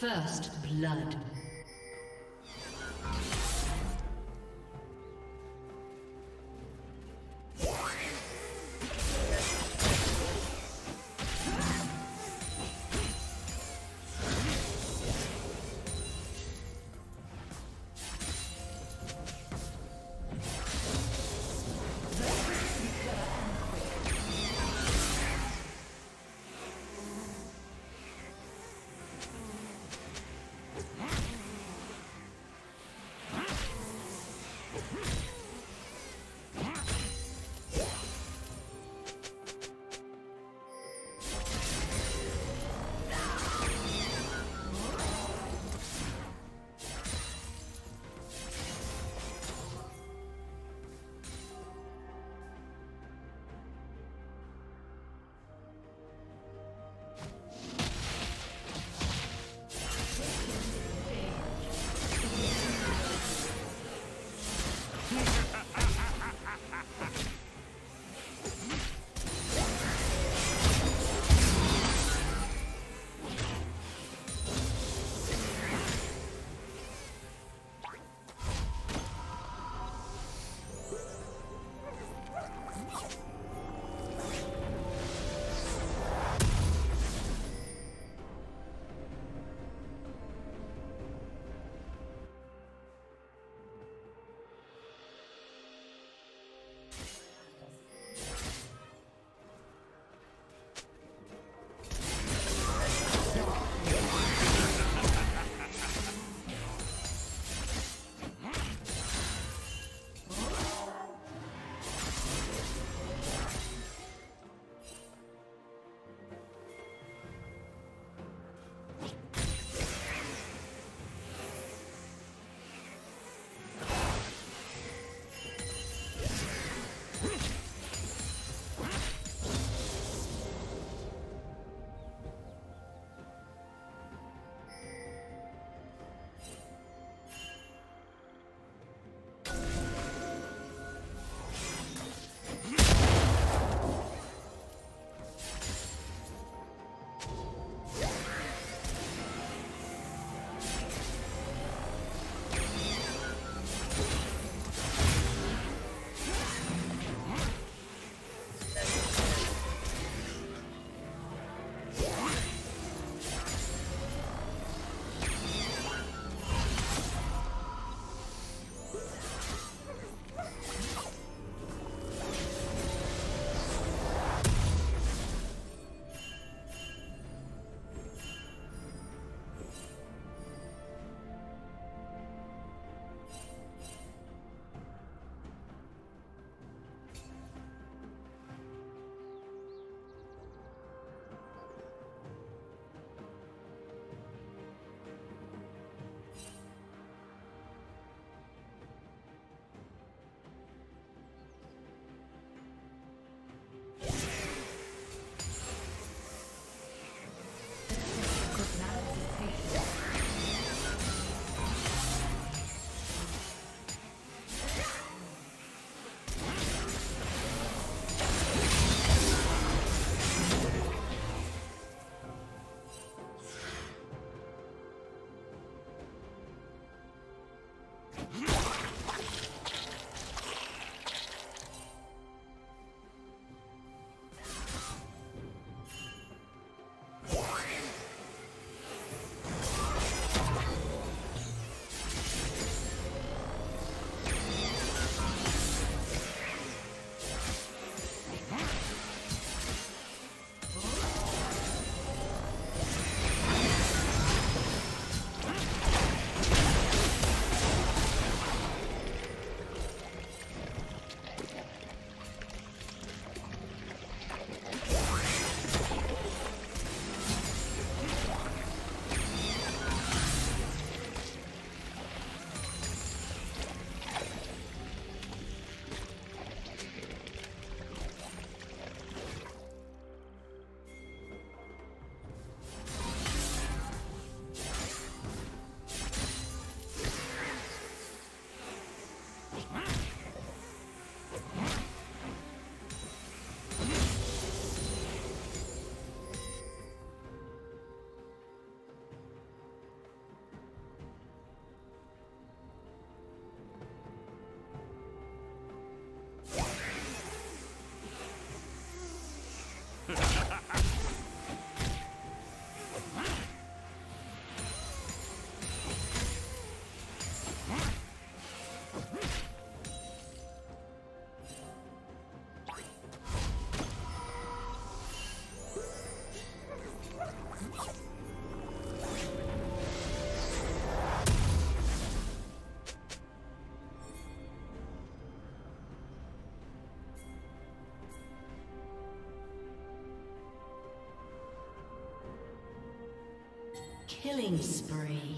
First blood. Killing spree.